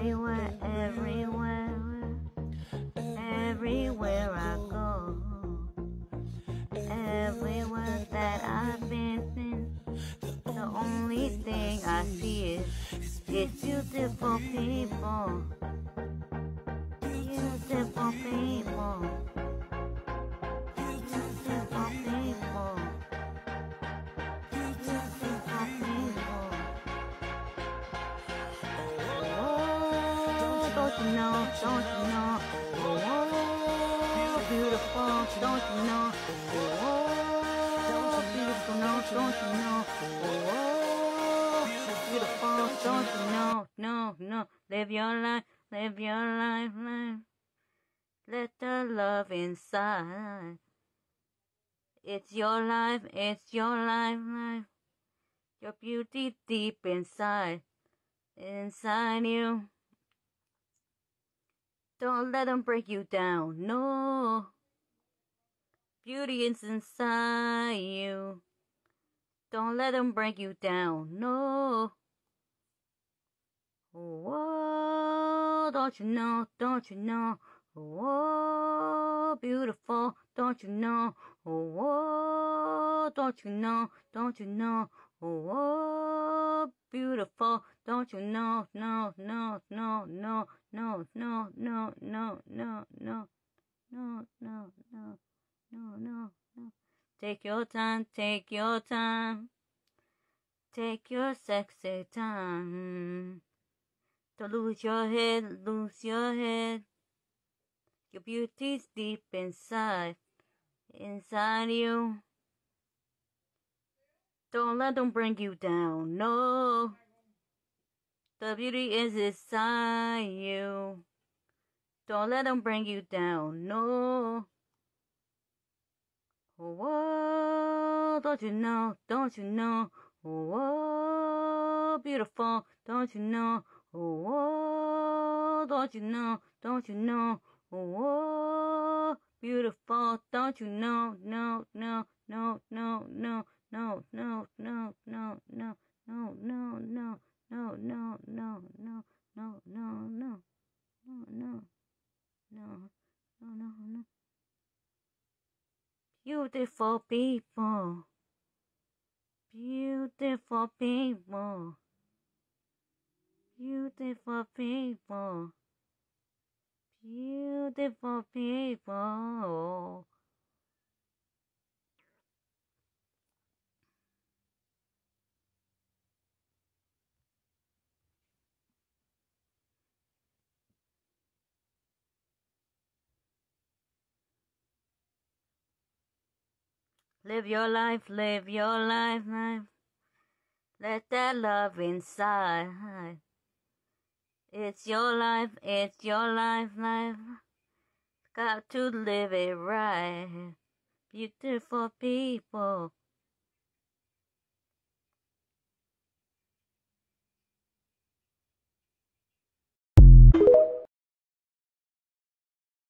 everywhere, everywhere, everywhere I go, everywhere that I've been, the only thing I see is, is beautiful people, beautiful people. Don't you know, don't you know? Oh, beautiful, don't you know? Oh, beautiful, no, don't you know? Oh, beautiful, don't you know? No, no, live your life, live your life, life. Let the love inside. It's your life, it's your life, life. Your beauty deep inside, inside you. Don't let them break you down, no. Beauty is inside you. Don't let them break you down, no. Oh, don't you know, don't you know? Oh, beautiful, don't you know? Oh, don't you know, don't you know? Oh, beautiful, don't you know? No, no, no, no, no, no, no, no, no, no, no, no, no, no, no, no. Take your time, take your time. Take your sexy time. Don't lose your head, lose your head. Your beauty's deep inside, inside you. Don't let them bring you down, no. The beauty is inside you. Don't let them bring you down, no. Oh, don't you know, don't you know? Oh, beautiful, don't you know? Oh, don't you know, don't you know? Oh, beautiful, don't you know? No, no, no, no, no, no, no, no, no, no, no, no. Beautiful people. Beautiful people. Beautiful people. Beautiful people. Live your life, live your life, life. Let that love inside. It's your life, it's your life, life. Got to live it right. Beautiful people.